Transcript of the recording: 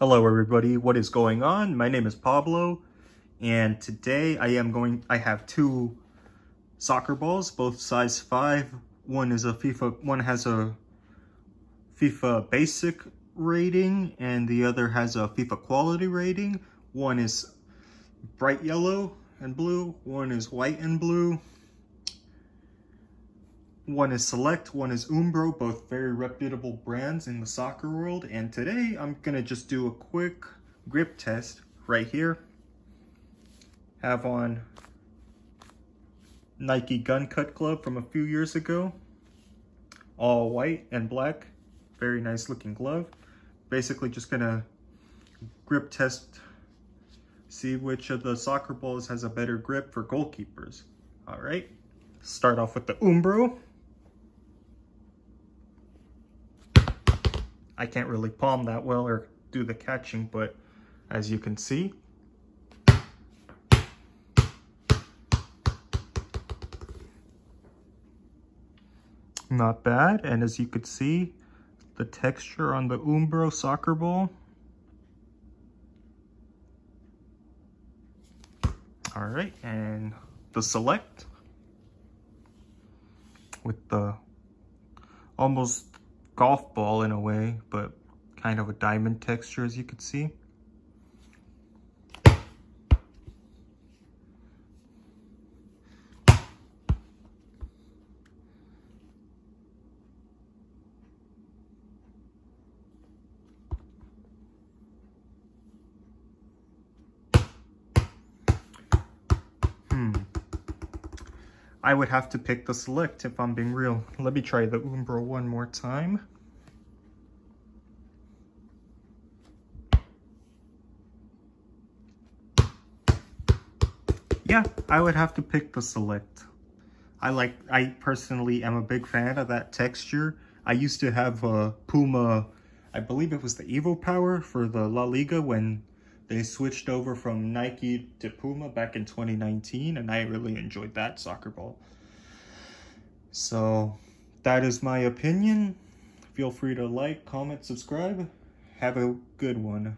Hello everybody, what is going on? My name is Pablo and today I am going, I have two soccer balls, both size 5. One is a FIFA, one has a FIFA basic rating and the other has a FIFA quality rating. One is bright yellow and blue, one is white and blue. One is Select, one is Umbro, both very reputable brands in the soccer world. And today I'm gonna just do a quick grip test right here. Have on Nike Gunn Cut Glove from a few years ago. All white and black, very nice looking glove. Basically just gonna grip test, see which of the soccer balls has a better grip for goalkeepers. All right, start off with the Umbro. I can't really palm that well or do the catching, but as you can see, not bad. And as you could see, the texture on the Umbro soccer ball. All right, and the Select with the almost golf ball in a way, but kind of a diamond texture as you can see. I would have to pick the select if I'm being real. Let me try the Umbro one more time. Yeah, I would have to pick the select. I like, I personally am a big fan of that texture. I used to have a Puma, I believe it was the Evo Power for the La Liga when they switched over from Nike to Puma back in 2019, and I really enjoyed that soccer ball. So that is my opinion. Feel free to like, comment, subscribe. Have a good one.